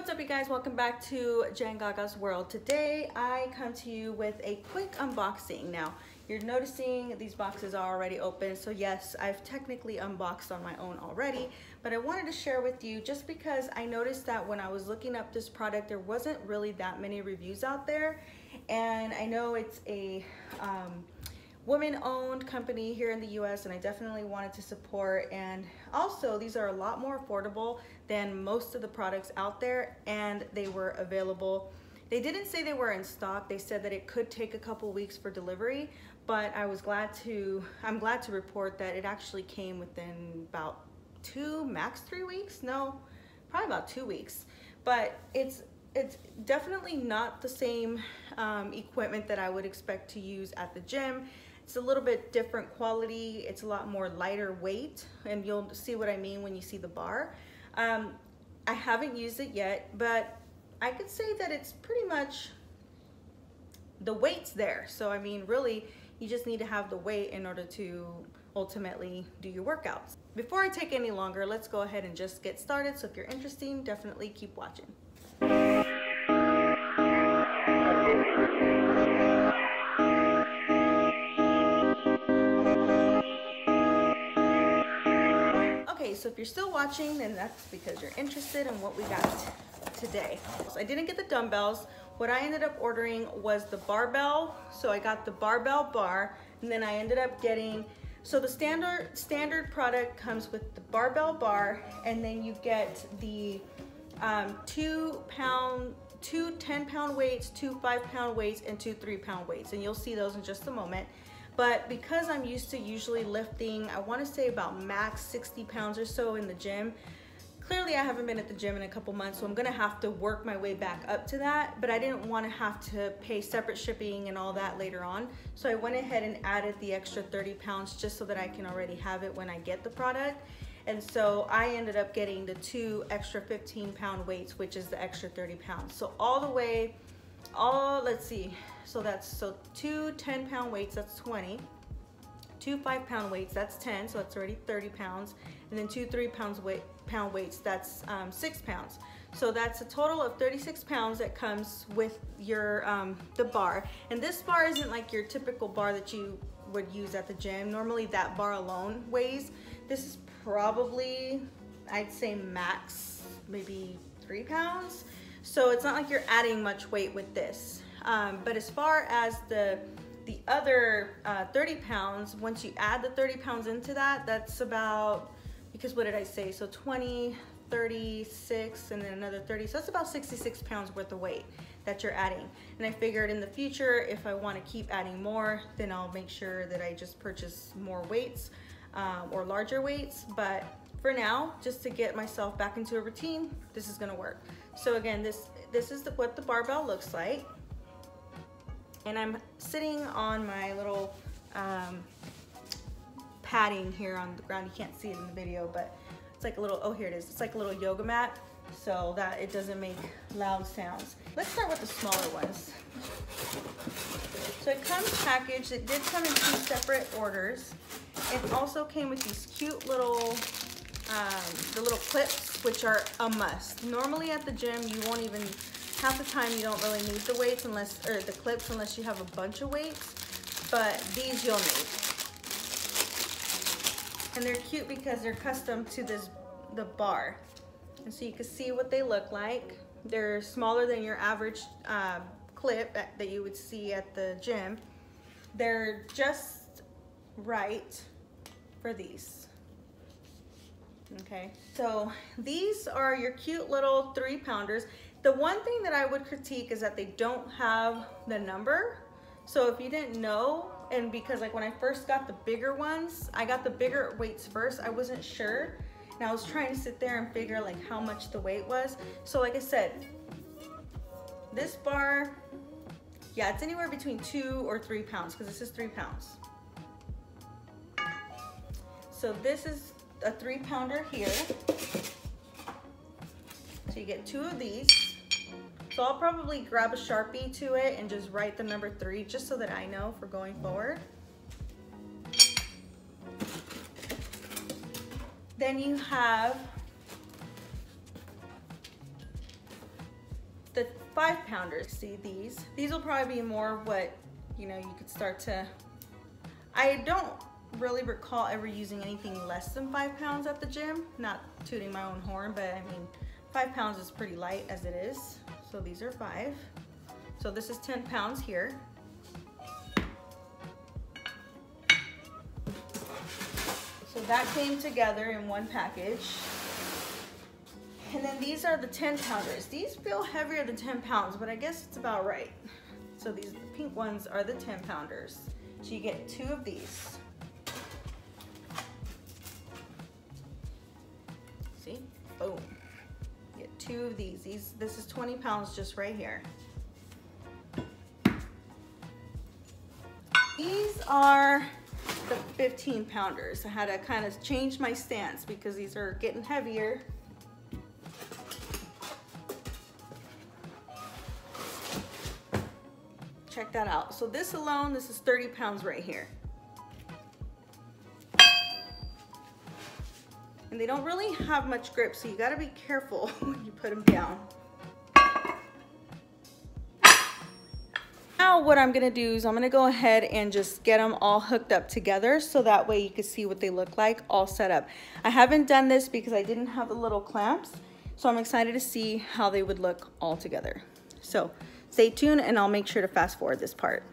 What's up you guys? Welcome back to Jen Gaga's World. Today I come to you with a quick unboxing. Now you're noticing these boxes are already open so yes I've technically unboxed on my own already but I wanted to share with you just because I noticed that when I was looking up this product there wasn't really that many reviews out there and I know it's a um, women-owned company here in the US and I definitely wanted to support. And also these are a lot more affordable than most of the products out there and they were available. They didn't say they were in stock. They said that it could take a couple weeks for delivery but I was glad to I'm glad to report that it actually came within about two max three weeks? No probably about two weeks. But it's it's definitely not the same um, equipment that I would expect to use at the gym it's a little bit different quality. It's a lot more lighter weight and you'll see what I mean when you see the bar. Um, I haven't used it yet, but I could say that it's pretty much the weight's there. So I mean, really, you just need to have the weight in order to ultimately do your workouts. Before I take any longer, let's go ahead and just get started. So if you're interested, definitely keep watching. You're still watching, then that's because you're interested in what we got today. So I didn't get the dumbbells. What I ended up ordering was the barbell. So I got the barbell bar, and then I ended up getting, so the standard, standard product comes with the barbell bar, and then you get the um, two pound, two 10 pound weights, two five pound weights, and two three pound weights. And you'll see those in just a moment. But because I'm used to usually lifting, I wanna say about max 60 pounds or so in the gym, clearly I haven't been at the gym in a couple months, so I'm gonna have to work my way back up to that, but I didn't wanna have to pay separate shipping and all that later on. So I went ahead and added the extra 30 pounds just so that I can already have it when I get the product. And so I ended up getting the two extra 15 pound weights, which is the extra 30 pounds. So all the way all, let's see, so that's, so two 10 pound weights, that's 20. Two five pound weights, that's 10, so that's already 30 pounds. And then two three pounds weight, pound weights, that's um, six pounds. So that's a total of 36 pounds that comes with your, um, the bar. And this bar isn't like your typical bar that you would use at the gym. Normally that bar alone weighs. This is probably, I'd say max, maybe three pounds. So it's not like you're adding much weight with this. Um, but as far as the the other uh, 30 pounds, once you add the 30 pounds into that, that's about, because what did I say? So 20, 36, and then another 30. So that's about 66 pounds worth of weight that you're adding. And I figured in the future, if I want to keep adding more, then I'll make sure that I just purchase more weights um, or larger weights. But for now, just to get myself back into a routine, this is gonna work. So again, this, this is the, what the barbell looks like. And I'm sitting on my little um, padding here on the ground. You can't see it in the video, but it's like a little, oh here it is. It's like a little yoga mat so that it doesn't make loud sounds. Let's start with the smaller ones. So it comes packaged. It did come in two separate orders. It also came with these cute little um, the little clips, which are a must. Normally at the gym, you won't even, half the time you don't really need the weights unless, or the clips unless you have a bunch of weights, but these you'll need. And they're cute because they're custom to this, the bar. And so you can see what they look like. They're smaller than your average uh, clip that you would see at the gym. They're just right for these okay? So these are your cute little three pounders. The one thing that I would critique is that they don't have the number. So if you didn't know, and because like when I first got the bigger ones, I got the bigger weights first, I wasn't sure. And I was trying to sit there and figure like how much the weight was. So like I said, this bar, yeah, it's anywhere between two or three pounds because this is three pounds. So this is a three pounder here. So you get two of these. So I'll probably grab a Sharpie to it and just write the number three just so that I know for going forward. Then you have the five pounders. See these? These will probably be more what, you know, you could start to, I don't really recall ever using anything less than five pounds at the gym. Not tooting my own horn, but I mean, five pounds is pretty light as it is. So these are five. So this is 10 pounds here. So that came together in one package. And then these are the 10 pounders. These feel heavier than 10 pounds, but I guess it's about right. So these pink ones are the 10 pounders. So you get two of these. Two of these. These, this is 20 pounds just right here. These are the 15 pounders. I had to kind of change my stance because these are getting heavier. check that out. So this alone, this is 30 pounds right here. They don't really have much grip, so you gotta be careful when you put them down. Now what I'm gonna do is I'm gonna go ahead and just get them all hooked up together so that way you can see what they look like all set up. I haven't done this because I didn't have the little clamps, so I'm excited to see how they would look all together. So Stay tuned and I'll make sure to fast forward this part.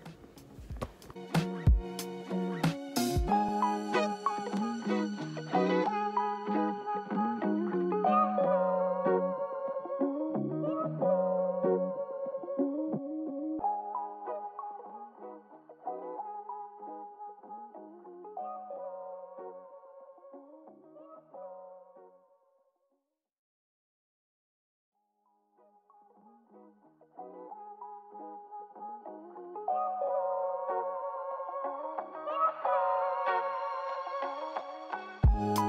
Bye.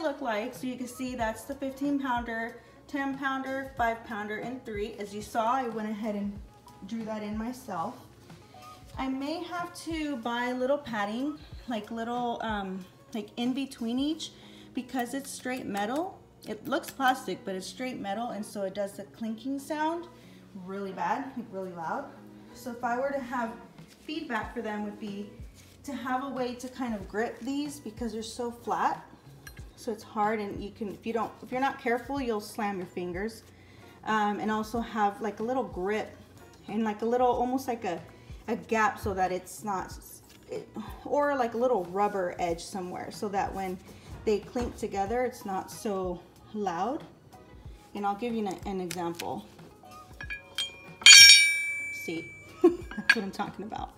Look like. So you can see that's the 15 pounder, 10 pounder, 5 pounder, and 3. As you saw, I went ahead and drew that in myself. I may have to buy little padding, like little, um, like in between each, because it's straight metal. It looks plastic, but it's straight metal, and so it does the clinking sound really bad, like really loud. So if I were to have feedback for them would be to have a way to kind of grip these because they're so flat so it's hard and you can if you don't if you're not careful you'll slam your fingers. Um, and also have like a little grip and like a little almost like a, a gap so that it's not it, or like a little rubber edge somewhere so that when they clink together it's not so loud. And I'll give you an, an example. See that's what I'm talking about.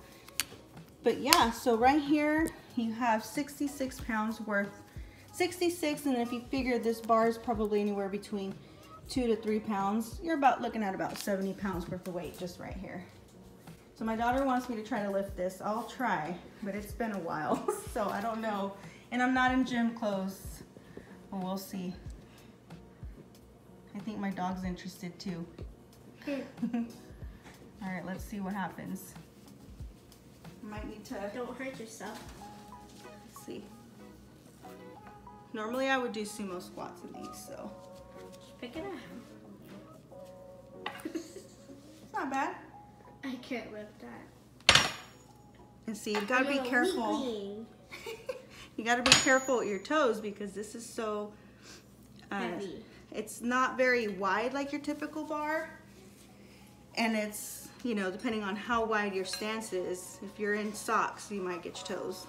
But yeah so right here you have 66 pounds worth 66 and if you figure this bar is probably anywhere between two to three pounds you're about looking at about 70 pounds worth of weight just right here. So my daughter wants me to try to lift this. I'll try but it's been a while so I don't know. And I'm not in gym clothes well, we'll see. I think my dog's interested too. All right let's see what happens. Might need to don't hurt yourself. Let's see Normally I would do sumo squats in these, so. Just pick it up. it's not bad. I can't lift that. And see, you've gotta be careful. you gotta be careful with your toes because this is so uh, heavy. It's not very wide like your typical bar. And it's, you know, depending on how wide your stance is, if you're in socks, you might get your toes.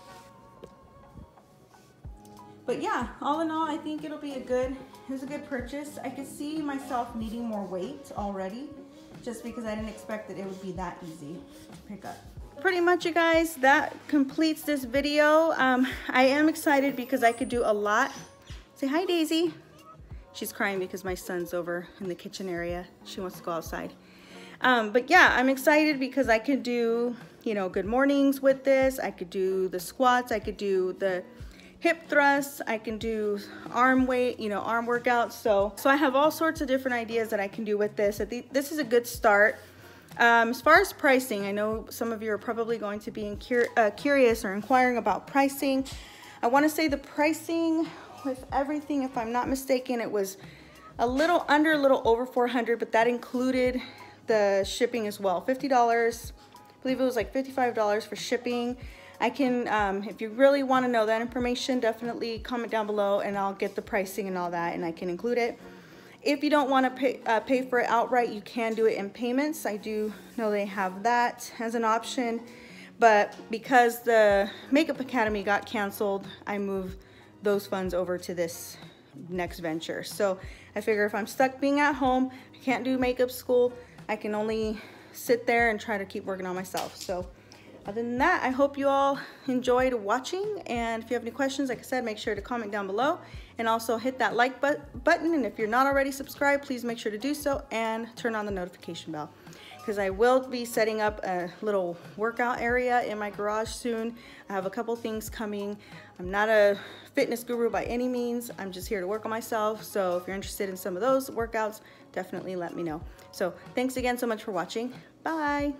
But yeah, all in all, I think it'll be a good, it was a good purchase. I could see myself needing more weight already, just because I didn't expect that it would be that easy to pick up. Pretty much, you guys, that completes this video. Um, I am excited because I could do a lot. Say hi, Daisy. She's crying because my son's over in the kitchen area. She wants to go outside. Um, but yeah, I'm excited because I could do, you know, good mornings with this. I could do the squats. I could do the hip thrusts. I can do arm weight, you know, arm workouts. So, so I have all sorts of different ideas that I can do with this. This is a good start. Um, as far as pricing, I know some of you are probably going to be cur uh, curious or inquiring about pricing. I want to say the pricing with everything, if I'm not mistaken, it was a little under, a little over 400, but that included the shipping as well. $50, I believe it was like $55 for shipping. I can, um, if you really want to know that information, definitely comment down below and I'll get the pricing and all that and I can include it. If you don't want to pay, uh, pay for it outright, you can do it in payments. I do know they have that as an option. But because the Makeup Academy got canceled, I moved those funds over to this next venture. So I figure if I'm stuck being at home, I can't do makeup school, I can only sit there and try to keep working on myself. So other than that, I hope you all enjoyed watching. And if you have any questions, like I said, make sure to comment down below and also hit that like but button. And if you're not already subscribed, please make sure to do so and turn on the notification bell because I will be setting up a little workout area in my garage soon. I have a couple things coming. I'm not a fitness guru by any means. I'm just here to work on myself. So if you're interested in some of those workouts, definitely let me know. So thanks again so much for watching. Bye.